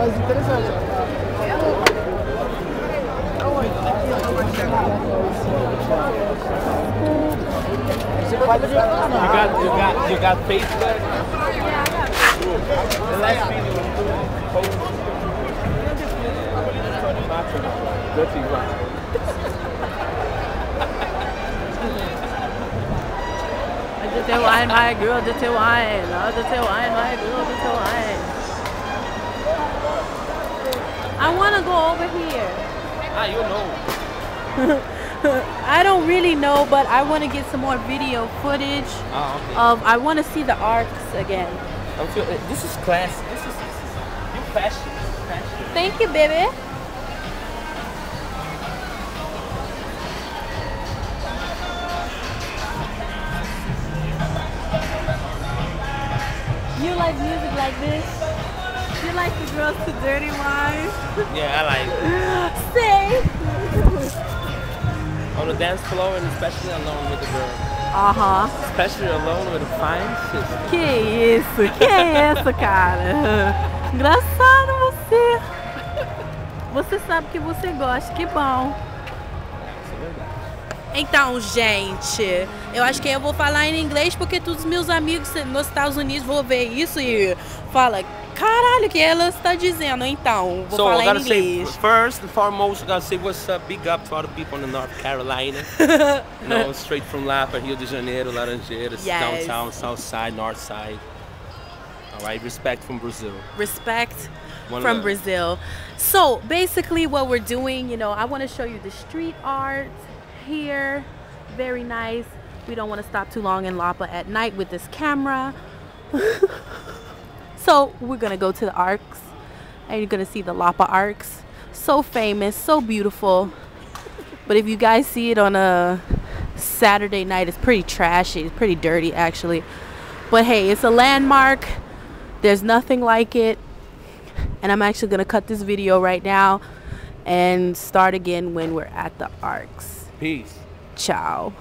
mais interessante. Você pode ver lá, You got, you got, you got Facebook? The last video was doing post. Good to you. Just tell wine, my girl, just tell wine. Oh, just tell wine, my girl, just tell wine. I want to go over here. Ah, you know. I don't really know, but I want to get some more video footage Ah, okay. of. I want to see the arcs again. I'm feel, uh, this is class. This is, this is you fashion. Fashion. Thank you, baby. You like music like this? You like the girls to dirty wine? Yeah, I like it. Say. on the dance floor and especially alone with the girl. Uh huh. Especially alone with a fine sister. Que isso? Que isso, cara? Engraçado você. Você sabe que você gosta, que bom. Isso é verdade. Então, gente, eu acho que eu vou falar em inglês porque todos os meus amigos nos Estados Unidos vão ver isso e fala, caralho, o que ela está dizendo? Então, vou So falar em say inglês. first and foremost, I gotta say what's up, big up to all the people in North Carolina. you know, straight from Lapa, Rio de Janeiro, Laranjeiras, Yes. downtown, south side, north side. All right, respect from Brazil. Respect One from. Brazil. So, basically, what we're doing, you know, I want to show you the street art here. Very nice. We don't want to stop too long in Lapa at night with this camera. so, we're going to go to the arcs and you're going to see the Lapa arcs. So famous, so beautiful. But if you guys see it on a Saturday night, it's pretty trashy. It's pretty dirty, actually. But hey, it's a landmark. There's nothing like it. And I'm actually going to cut this video right now and start again when we're at the arcs. Peace. Ciao.